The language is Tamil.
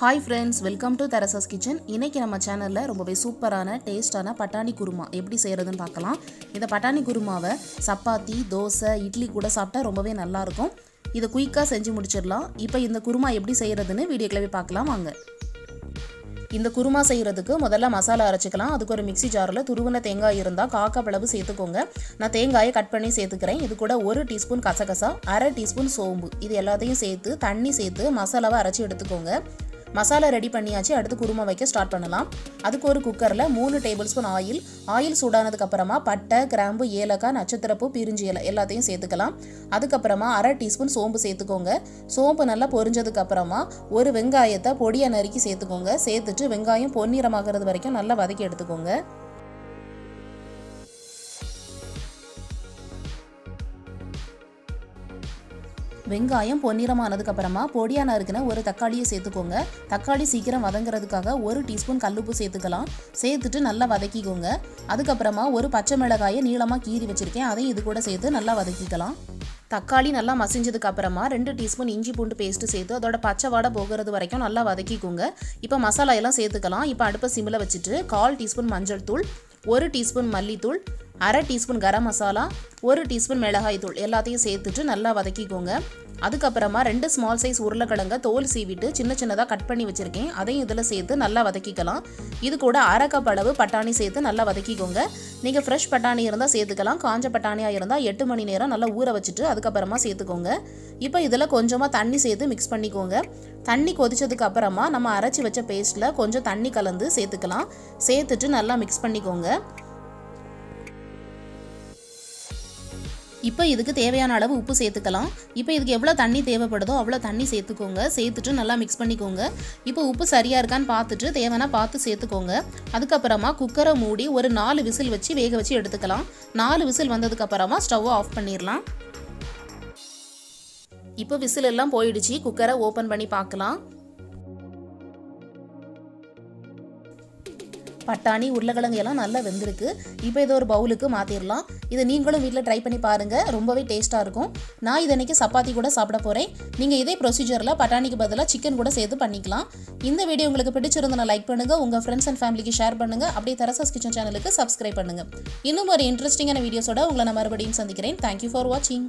Hi friends welcome to Teresa's kitchen இன்னைக்கு நம்ம சேனலில் ரொம்பவே சூப்பரான டேஸ்டான பட்டாணி குருமா எப்படி செய்கிறதுன்னு பார்க்கலாம். இந்த பட்டாணி குருமாவை சப்பாத்தி தோசை இட்லி கூட சாப்பிட்டா ரொம்பவே நல்லாயிருக்கும். இதை குயிக்காக செஞ்சு முடிச்சிடலாம். இப்போ இந்த குருமா எப்படி செய்கிறதுன்னு வீடியோக்கில் போய் பார்க்கலாம் வாங்க. இந்த குருமா செய்கிறதுக்கு முதல்ல மசாலா அரைச்சிக்கலாம். அதுக்கு ஒரு மிக்ஸி ஜாரில் துருவன தேங்காய் இருந்தால் காக்கா சேர்த்துக்கோங்க. நான் தேங்காயை கட் பண்ணி சேர்த்துக்கிறேன். இது கூட ஒரு டீஸ்பூன் கசகசா அரை டீஸ்பூன் சோம்பு. இது எல்லாத்தையும் சேர்த்து தண்ணி சேர்த்து மசாலாவை அரைச்சி எடுத்துக்கோங்க. மசாலா ரெடி பண்ணியாச்சு. அடுத்து குருமா வைக்க ஸ்டார்ட் பண்ணலாம். அதுக்கு ஒரு குக்கரில் மூணு டேபிள் ஸ்பூன் ஆயில் ஆயில் சூடானதுக்கு அப்புறமா பட்டை கிராம்பு ஏலக்காய் நட்சத்திரப்பூ பிரிஞ்சு இலை எல்லாத்தையும் சேர்த்துக்கலாம். அதுக்கப்புறமா அரை டீஸ்பூன் சோம்பு சேர்த்துக்கோங்க. சோம்பு நல்லா பொரிஞ்சதுக்கு அப்புறமா ஒரு வெங்காயத்தை பொடியை நறுக்கி சேர்த்துக்கோங்க. சேர்த்துட்டு வெங்காயம் பொன்னிறமாகிறது வரைக்கும் நல்லா வதக்கி எடுத்துக்கோங்க. வெங்காயம் பொன்னிறமானதுக்கு அப்புறமா பொடியான நறுக்கின ஒரு தக்காளியை சேர்த்துக்கோங்க. தக்காளி சீக்கிரம் வதங்குறதுக்காக ஒரு டீஸ்பூன் கல்லுப்பு சேர்த்துக்கலாம். சேர்த்துட்டு நல்லா வதக்கிக்கோங்க. அதுக்கப்புறமா ஒரு பச்சை மிளகாயை நீளமாக கீறி வச்சுருக்கேன். அதையும் இது கூட சேர்த்து நல்லா வதக்கிக்கலாம். தக்காளி நல்லா மசிஞ்சதுக்கு அப்புறமா ரெண்டு டீஸ்பூன் இஞ்சி பூண்டு பேஸ்ட்டு சேர்த்து அதோட பச்சை வாடை போகிறது வரைக்கும் நல்லா வதக்கிக்கோங்க. இப்போ மசாலா எல்லாம் சேர்த்துக்கலாம். இப்போ அடுப்பை சிம்மில் வச்சுட்டு கால் டீஸ்பூன் மஞ்சள் தூள் ஒரு டீஸ்பூன் மல்லித்தூள் அரை டீஸ்பூன் கரம் மசாலா ஒரு டீஸ்பூன் மிளகாய் தூள் எல்லாத்தையும் சேர்த்துட்டு நல்லா வதக்கிக்கோங்க. அதுக்கப்புறமா ரெண்டு ஸ்மால் சைஸ் உருளைக்கிழங்க தோல் சீவிட்டு சின்ன சின்னதாக கட் பண்ணி வச்சுருக்கேன். அதையும் இதில் சேர்த்து நல்லா வதக்கிக்கலாம். இது கூட அரை கப் அளவு பட்டாணி சேர்த்து நல்லா வதக்கிக்கோங்க. நீங்கள் ஃப்ரெஷ் பட்டாணி இருந்தால் சேர்த்துக்கலாம். காஞ்ச பட்டாணியாக இருந்தால் எட்டு மணி நேரம் நல்லா ஊற வச்சுட்டு அதுக்கப்புறமா சேர்த்துக்கோங்க. இப்போ இதில் கொஞ்சமாக தண்ணி சேர்த்து மிக்ஸ் பண்ணிக்கோங்க. தண்ணி கொதிச்சதுக்கு அப்புறமா நம்ம அரைச்சி வச்ச பேஸ்ட்டில் கொஞ்சம் தண்ணி கலந்து சேர்த்துக்கலாம். சேர்த்துட்டு நல்லா மிக்ஸ் பண்ணிக்கோங்க. இப்போ இதுக்கு தேவையான அளவு உப்பு சேர்த்துக்கலாம். இப்போ இதுக்கு எவ்வளோ தண்ணி தேவைப்படுதோ அவ்வளோ தண்ணி சேர்த்துக்கோங்க. சேர்த்துட்டு நல்லா மிக்ஸ் பண்ணிக்கோங்க. இப்போ உப்பு சரியாக இருக்கான்னு பார்த்துட்டு தேவைன்னா பார்த்து சேர்த்துக்கோங்க. அதுக்கப்புறமா குக்கரை மூடி ஒரு நாலு விசில் வச்சு வேக வச்சு எடுத்துக்கலாம். நாலு விசில் வந்ததுக்கப்புறமா ஸ்டவ்வை ஆஃப் பண்ணிடலாம். இப்போ விசில் எல்லாம் போயிடுச்சு. குக்கரை ஓப்பன் பண்ணி பார்க்கலாம். பட்டாணி உருளைக்கிழங்கு எல்லாம் நல்லா வெந்திருக்கு. இப்போ இதை ஒரு பவுலுக்கு மாற்றிடலாம் இதை நீங்களும் வீட்டில் ட்ரை பண்ணி பாருங்கள் ரொம்பவே டேஸ்ட்டாக இருக்கும். நான் இதை இன்றைக்கி சப்பாத்தி கூட சாப்பிட போகிறேன் நீங்கள் இதே ப்ரொசீஜரில் பட்டாணிக்கு பதிலாக சிக்கன் கூட சேர்த்து பண்ணிக்கலாம். இந்த வீடியோ உங்களுக்கு பிடிச்சிருந்தா லைக் பண்ணுங்கள் உங்கள் ஃப்ரெண்ட்ஸ் அண்ட் ஃபேமிலிக்கு ஷேர் பண்ணுங்கள் அப்படியே தரசாஸ் கிச்சன் சேனலுக்கு சப்ஸ்கிரைப் பண்ணுங்கள் இன்னும் ஒரு இன்ட்ரெஸ்டிங்கான வீடியோஸோட உங்களை நான் மறுபடியும் சந்திக்கிறேன். தேங்க்யூ ஃபார் வாட்சிங்